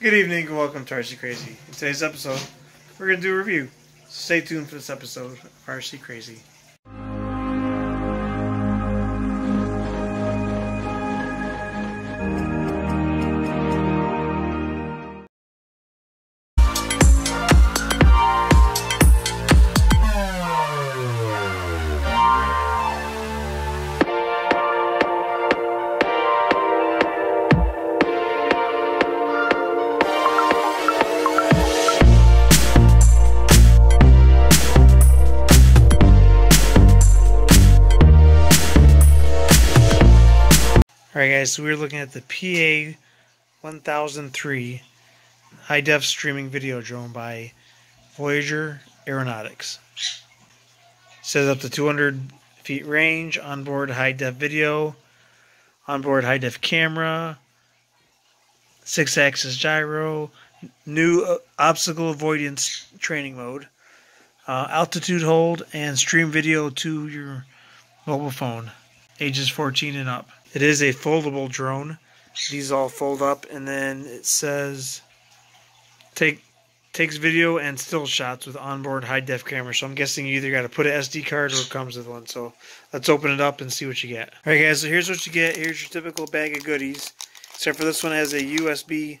Good evening and welcome to RC Crazy. In today's episode, we're going to do a review. Stay tuned for this episode of RC Crazy. Alright guys, so we're looking at the PA 1003 high def streaming video drone by Voyager Aeronautics. says up to 200 feet range, onboard high def video, onboard high def camera, six axis gyro, new uh, obstacle avoidance training mode, uh, altitude hold, and stream video to your mobile phone, ages 14 and up. It is a foldable drone. These all fold up, and then it says take takes video and still shots with onboard high def camera. So I'm guessing you either got to put an SD card or it comes with one. So let's open it up and see what you get. All right, guys. So here's what you get. Here's your typical bag of goodies. Except for this one has a USB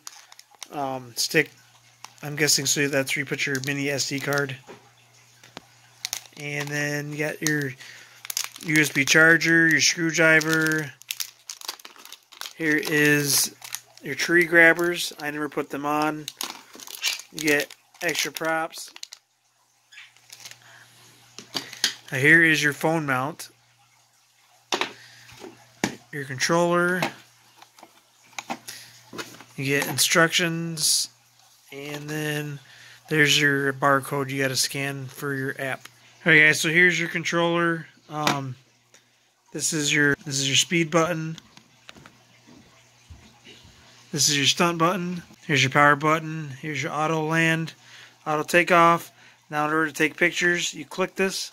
um, stick. I'm guessing so that's where you put your mini SD card. And then you got your USB charger, your screwdriver, here is your tree grabbers. I never put them on. You get extra props. Now here is your phone mount. Your controller. You get instructions. And then there's your barcode you got to scan for your app. Guys, so here's your controller. Um, this is your this is your speed button. This is your stunt button. Here's your power button. Here's your auto land, auto takeoff. Now in order to take pictures, you click this.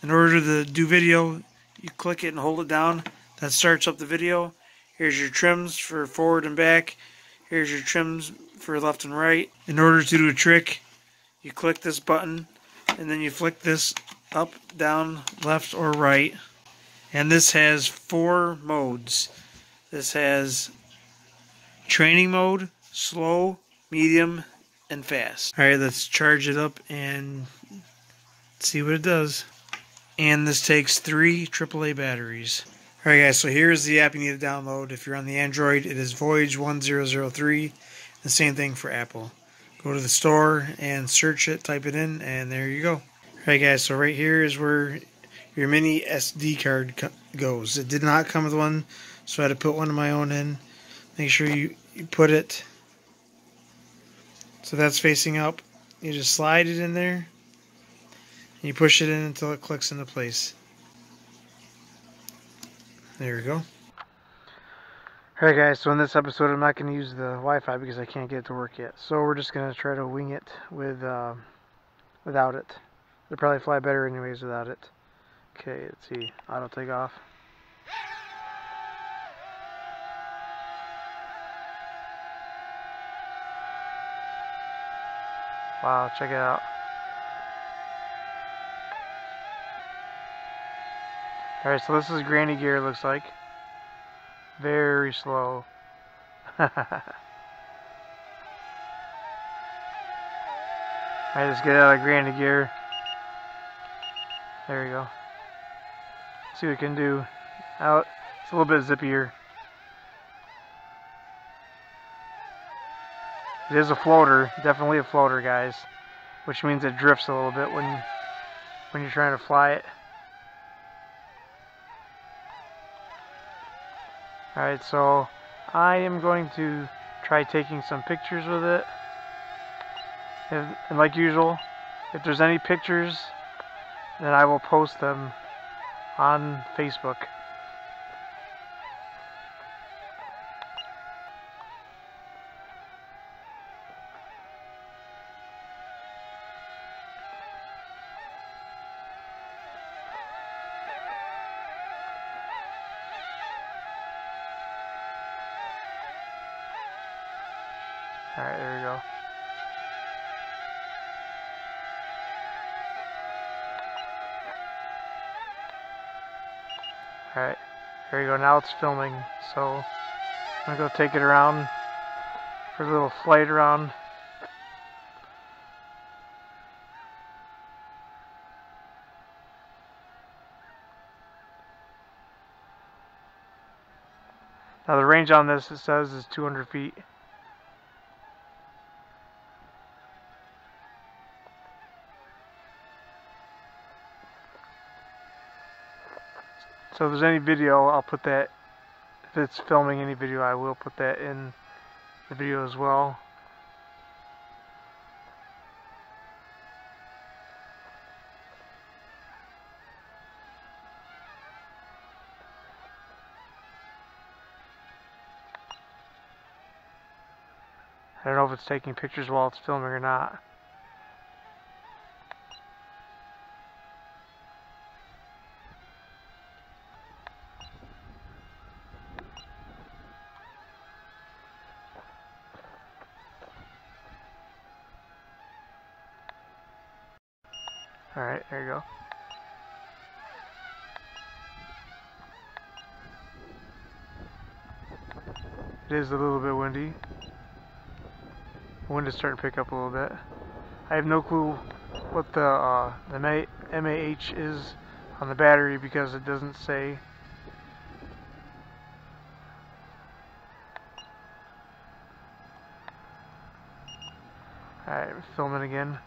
In order to do video, you click it and hold it down. That starts up the video. Here's your trims for forward and back. Here's your trims for left and right. In order to do a trick, you click this button and then you flick this up, down, left, or right. And this has four modes. This has training mode, slow, medium, and fast. Alright, let's charge it up and see what it does. And this takes three AAA batteries. Alright guys, so here's the app you need to download. If you're on the Android, it is Voyage 1003. The same thing for Apple. Go to the store and search it, type it in, and there you go. Alright guys, so right here is where your mini SD card goes. It did not come with one, so I had to put one of my own in. Make sure you, you put it so that's facing up. You just slide it in there. And you push it in until it clicks into place. There we go. Alright guys, so in this episode I'm not going to use the Wi-Fi because I can't get it to work yet. So we're just going to try to wing it with uh, without it. It'll probably fly better anyways without it. Okay, let's see. Auto take off. Wow, check it out. Alright, so this is granny gear looks like. Very slow. I just get out of granny gear. There we go. See what we can do. Out. It's a little bit zippier. It is a floater, definitely a floater, guys. Which means it drifts a little bit when when you're trying to fly it. Alright, so I am going to try taking some pictures with it. And, and like usual, if there's any pictures, then I will post them on Facebook. Alright, there we go. Alright, there you go. Now it's filming. So I'm to go take it around for a little flight around. Now the range on this, it says, is 200 feet. So if there's any video, I'll put that, if it's filming any video, I will put that in the video as well. I don't know if it's taking pictures while it's filming or not. Alright, there you go. It is a little bit windy. The wind is starting to pick up a little bit. I have no clue what the uh, the MAH is on the battery because it doesn't say. Alright, filming again.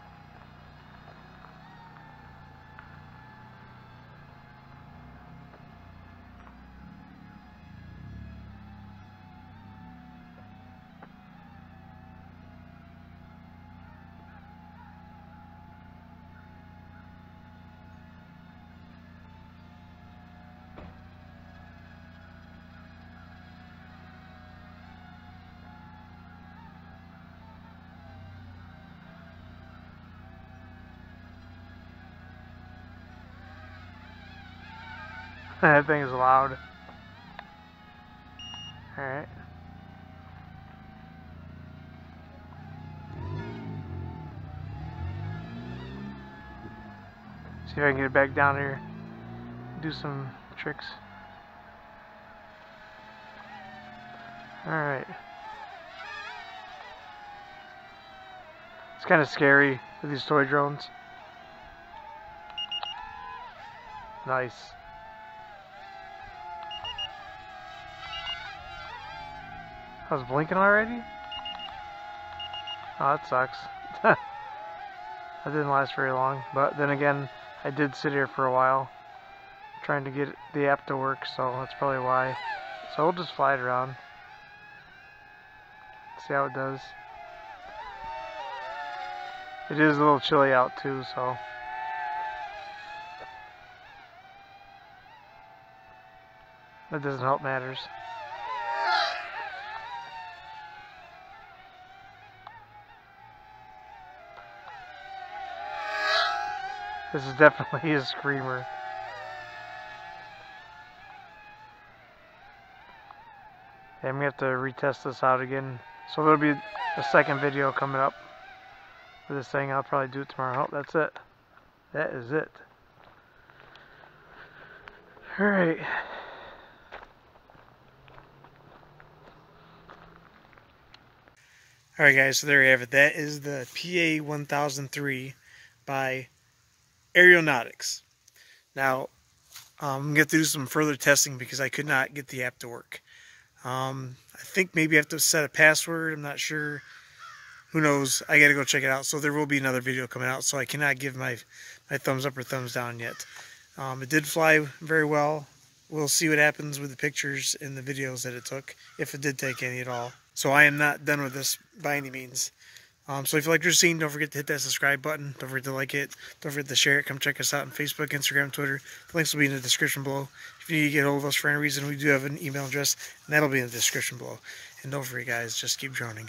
That thing is loud. Alright. See if I can get it back down here. Do some tricks. Alright. It's kind of scary with these toy drones. Nice. I was blinking already? Oh, that sucks. that didn't last very long. But then again, I did sit here for a while trying to get the app to work, so that's probably why. So we'll just fly it around. See how it does. It is a little chilly out too, so. That doesn't help matters. This is definitely a screamer. And we have to retest this out again. So there'll be a second video coming up for this thing. I'll probably do it tomorrow. Oh, that's it. That is it. Alright. Alright guys, so there you have it. That is the PA-1003 by Aeronautics. Now, um, I'm going to do some further testing because I could not get the app to work. Um, I think maybe I have to set a password. I'm not sure. Who knows? I got to go check it out. So there will be another video coming out. So I cannot give my, my thumbs up or thumbs down yet. Um, it did fly very well. We'll see what happens with the pictures and the videos that it took, if it did take any at all. So I am not done with this by any means. Um, so if you like your scene, don't forget to hit that subscribe button. Don't forget to like it. Don't forget to share it. Come check us out on Facebook, Instagram, Twitter. The links will be in the description below. If you need to get hold of us for any reason, we do have an email address, and that'll be in the description below. And don't forget, guys, just keep droning.